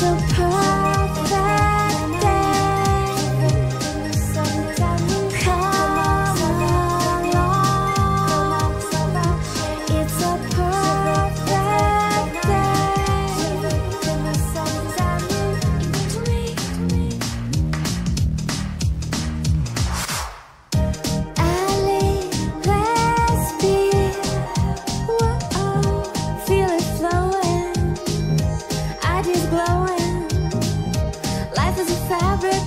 it's